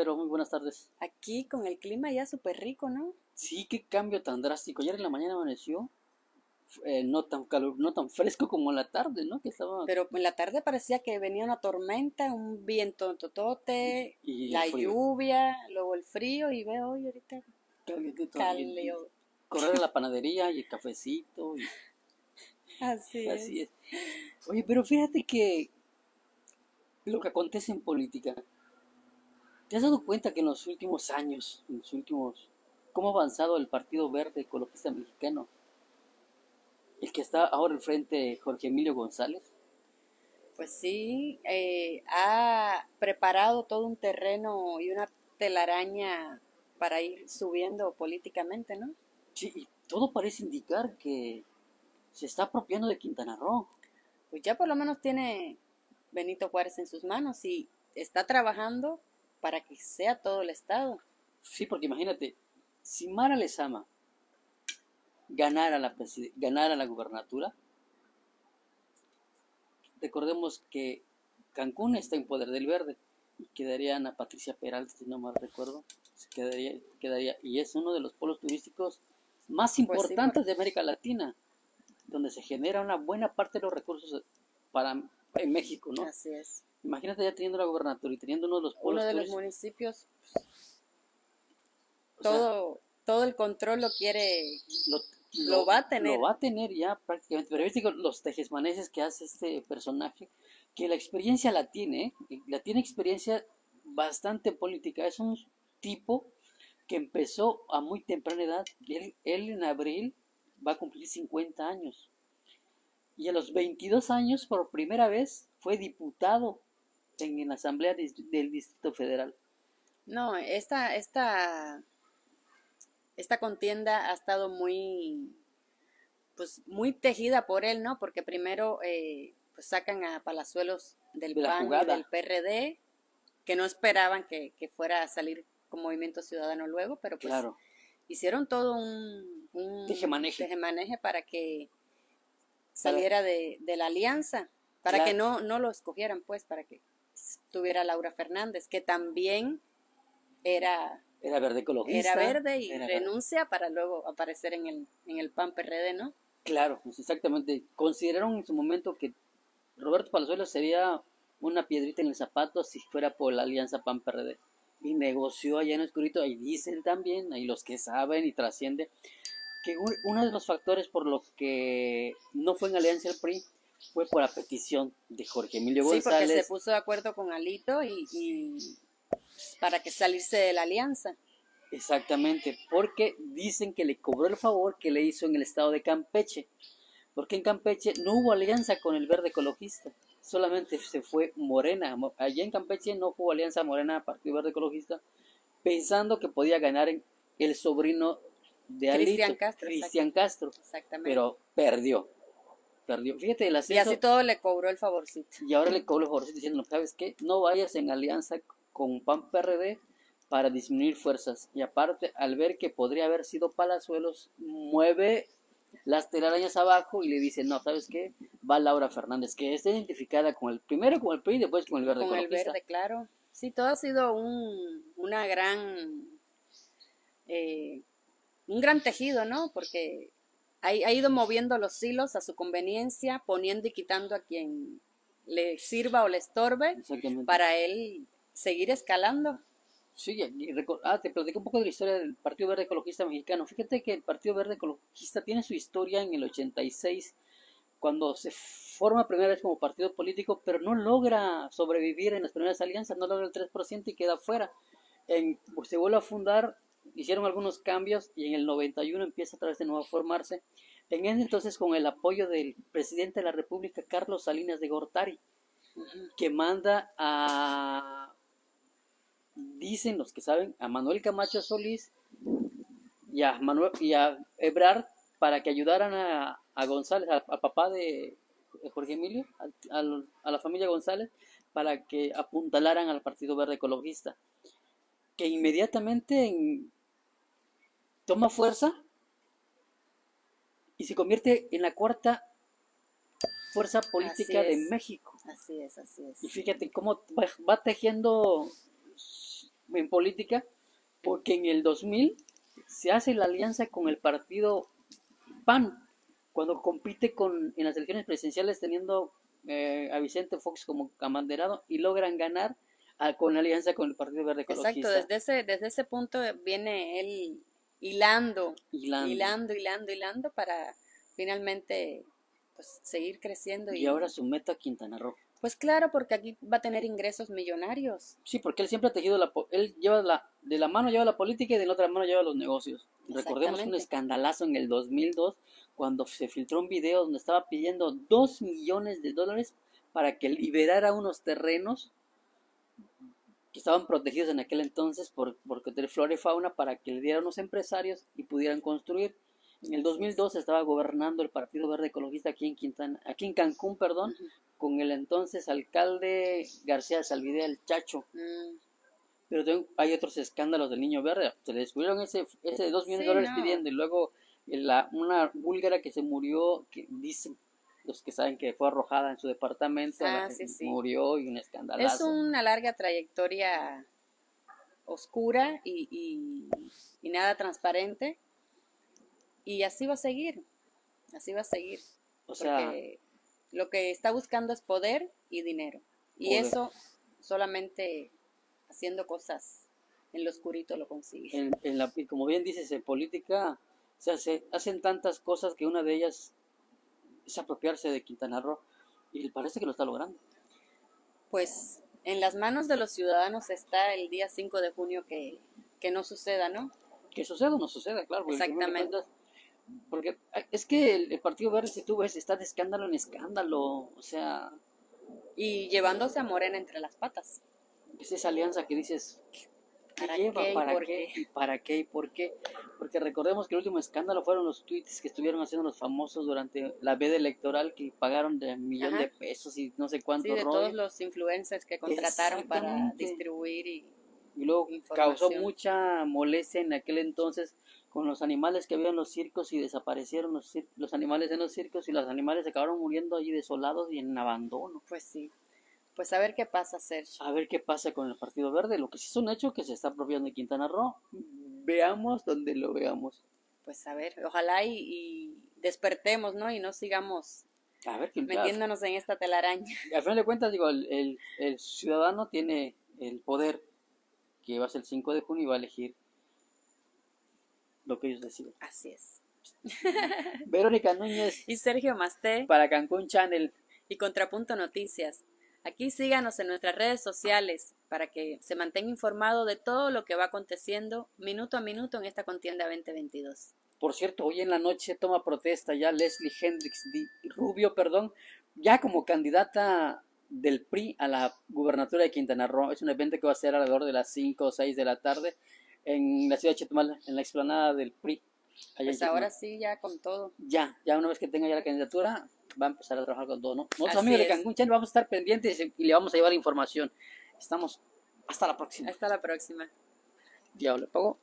Vero? Muy buenas tardes. Aquí con el clima ya súper rico, ¿no? Sí, qué cambio tan drástico. Ayer en la mañana amaneció eh, no tan calor, no tan fresco como en la tarde, ¿no? Que estaba... Pero en la tarde parecía que venía una tormenta, un viento totote, Y la frío. lluvia, luego el frío y veo hoy ahorita Calientito, calio. Correr a la panadería y el cafecito. y- Así, así es. es. Oye, pero fíjate que lo que acontece en política, ¿te has dado cuenta que en los últimos años, en los últimos, cómo ha avanzado el Partido Verde Ecologista Mexicano? El que está ahora al frente, Jorge Emilio González. Pues sí, eh, ha preparado todo un terreno y una telaraña para ir subiendo políticamente, ¿no? Sí, y todo parece indicar que se está apropiando de Quintana Roo. Pues ya por lo menos tiene Benito Juárez en sus manos y está trabajando para que sea todo el Estado. Sí, porque imagínate, si Mara Lezama ganara la, ganara la gubernatura, recordemos que Cancún está en poder del verde y quedaría Ana Patricia Peralta, si no mal recuerdo, quedaría, quedaría, y es uno de los polos turísticos más sí, importantes por- de América Latina, donde se genera una buena parte de los recursos para en México, ¿no? Así es. Imagínate ya teniendo la gubernatura y teniendo uno de los polos Uno de los municipios, sea, todo, todo el control lo quiere, lo, Lo va a tener. Lo va a tener ya prácticamente. Pero viste con los tejesmanejes que hace este personaje, que la experiencia la tiene, la tiene experiencia bastante política. Es un tipo que empezó a muy temprana edad. Él, él en abril va a cumplir 50 años. Y a los 22 años, por primera vez, fue diputado en, la Asamblea del Distrito Federal. no, esta, esta, esta contienda ha estado muy, pues muy tejida por él, ¿no? Porque primero, eh, pues sacan a Palazuelos del De PAN y del PRD, que no esperaban que, que fuera a salir con Movimiento Ciudadano luego, pero pues Claro. hicieron todo un, un Tejemaneje. tejemaneje para que saliera de, de la alianza, para Claro. que no, no lo escogieran, pues, para que tuviera Laura Fernández, que también era, Era verde ecologista. era verde y era verde. renuncia para luego aparecer en el, en el PAN PRD, ¿no? Claro, pues exactamente. Consideraron en su momento que Roberto Palazuelos sería una piedrita en el zapato si fuera por la alianza PAN-PRD. Y negoció allá en el oscurito, ahí dicen también, ahí los que saben y trasciende, que un- uno de los factores por los que no fue en alianza el PRI fue por la petición de Jorge Emilio Sí, porque se González. puso de acuerdo con Alito y, y para que salirse de la alianza. Exactamente, porque dicen que le cobró el favor que le hizo en el estado de Campeche, porque en Campeche no hubo alianza con el verde ecologista, solamente se fue Morena, Mo- allá en Campeche no hubo alianza Morena Partido Verde Ecologista, pensando que podía ganar en- el sobrino de Alito, Cristian Castro, Cristian Castro, Exactamente. pero perdió, perdió, fíjate el y así todo le cobró el favorcito. y ahora le cobró el favor diciendo, ¿sabes qué? No vayas en alianza con PAN PRD para disminuir fuerzas. Y aparte, al ver que podría haber sido Palazuelos, mueve las telarañas abajo y le dice, no, ¿sabes qué? Va Laura Fernández, que está identificada con el primero con el PRI y después con el verde con el verde, claro. Sí, todo ha sido un, una gran, eh, un gran tejido, ¿no? Porque ha, ha ido moviendo los hilos a su conveniencia, poniendo y quitando a quien le sirva o le estorbe para él seguir escalando. Sí, y ah, te platico un poco de la historia del Partido Verde Ecologista Mexicano. Fíjate que el Partido Verde Ecologista tiene su historia en el 86, cuando se forma primera vez como partido político, pero no logra sobrevivir en las primeras alianzas, no logra el 3% y queda fuera. En, pues, se vuelve a fundar, hicieron algunos cambios y en el 91 empieza otra vez de nuevo a formarse. En ese entonces con el apoyo del presidente de la República, Carlos Salinas de Gortari, que manda a dicen los que saben, a Manuel Camacho Solís y a, Manuel, y a Ebrard para que ayudaran a, a González, al, papá de Jorge Emilio, al- a la familia González, para que apuntalaran al Partido Verde Ecologista, que inmediatamente en- toma fuerza y se convierte en la cuarta fuerza política de. México. Así es, así es. Y fíjate cómo va, va tejiendo en política, porque en el 2000 se hace la alianza con el partido PAN, cuando compite con, en las elecciones presidenciales teniendo eh, a Vicente Fox como abanderado y logran ganar con alianza con el Partido Verde Ecologista. Exacto, desde ese, desde ese punto viene él hilando, hilando, hilando, hilando, para finalmente pues, seguir creciendo. Y, ahora su meta Quintana Roo. Pues claro, porque aquí va a tener ingresos millonarios. Sí, porque él siempre ha tejido la... Él lleva la... De la mano lleva la política y de la otra mano lleva los negocios. Recordemos un escandalazo en el 2002 cuando se filtró un video donde estaba pidiendo dos millones de dólares para que liberara unos terrenos que estaban protegidos en aquel entonces por, por tener flora y fauna para que le dieran unos empresarios y pudieran construir. En el 2002 estaba gobernando el Partido Verde Ecologista aquí en Quintana, aquí en Cancún, perdón, con el entonces alcalde García Salvidea el Chacho. Mm. Pero hay otros escándalos del Niño Verde. Se le descubrieron ese, ese dos millones de dólares pidiendo y luego la, una búlgara que se murió, que dicen los que saben que fue arrojada en su departamento, ah, murió y un escándalo. Es una larga trayectoria oscura y, y, nada transparente y así va a seguir, así va a seguir. O sea, lo que está buscando es poder y dinero. Y eso solamente haciendo cosas en lo oscurito lo consigue. En, la, y como bien dices, en política se hace, hacen tantas cosas que una de ellas es apropiarse de Quintana Roo y parece que lo está logrando. Pues en las manos de los ciudadanos está el día 5 de junio que, que no suceda, ¿no? Que suceda o no suceda, claro. Exactamente. Porque es que el, Partido Verde, si tú ves, está de escándalo en escándalo, o sea... Y llevándose a Morena entre las patas. Es esa alianza que dices, ¿Para qué, ¿Para qué? ¿Y para qué? ¿Y por qué? Porque recordemos que el último escándalo fueron los tweets que estuvieron haciendo los famosos durante la veda electoral que pagaron de un millón de pesos y no sé cuánto. Sí, de todos los influencers que contrataron para distribuir y... Y luego causó mucha molestia en aquel entonces con los animales que había en los circos y desaparecieron los, los animales en los circos y los animales se acabaron muriendo allí desolados y en abandono. Pues sí. Pues a ver qué pasa, Sergio. A ver qué pasa con el Partido Verde. Lo que sí es un hecho que se está apropiando de Quintana Roo. Veamos donde lo veamos. Pues a ver, ojalá y, despertemos, ¿no? Y no sigamos a ver, metiéndonos en esta telaraña. Al final de cuentas, digo, el, el, ciudadano tiene el poder que va a ser el 5 de junio y va a elegir lo que ellos deciden. Así es. Verónica Núñez. Y Sergio Masté. Para Cancún Channel. Y Contrapunto Noticias. Aquí síganos en nuestras redes sociales para que se mantenga informado de todo lo que va aconteciendo minuto a minuto en esta contienda 2022. Por cierto, hoy en la noche toma protesta ya Leslie Hendrix Rubio, perdón, ya como candidata del PRI a la gubernatura de Quintana Roo. Es un evento que va a ser alrededor de las 5 o 6 de la tarde en la ciudad de Chetumal, en la explanada del PRI. Pues ahora sí, ya con todo. Ya, ya una vez que tenga ya la candidatura, va a empezar a trabajar con todo, ¿no? Nosotros amigos de Cancún Channel vamos a estar pendientes y le vamos a llevar información. Estamos, hasta la próxima. Hasta la próxima. Diablo, ¿pago?